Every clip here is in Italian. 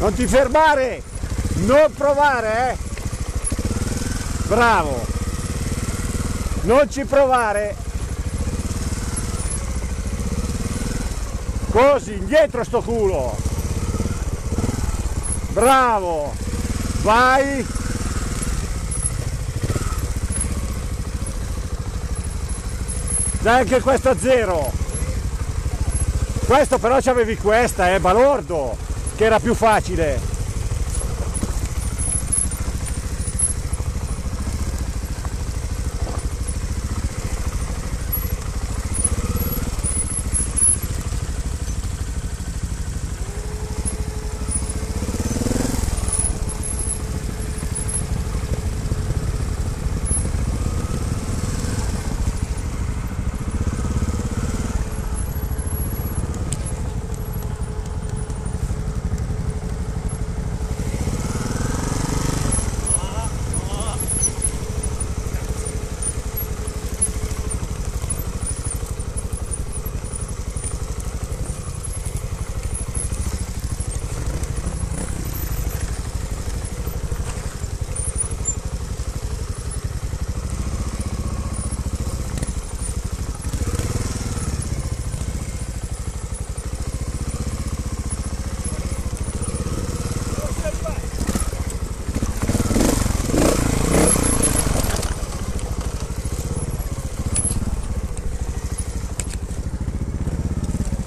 Non ti fermare! Non provare, eh! Bravo! Non ci provare! Così, indietro sto culo! Bravo! Vai! Dai anche questo a zero! Questo però c'avevi questa, eh, balordo! Che era più facile!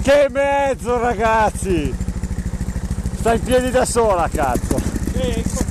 Che mezzo ragazzi! Sta in piedi da sola cazzo!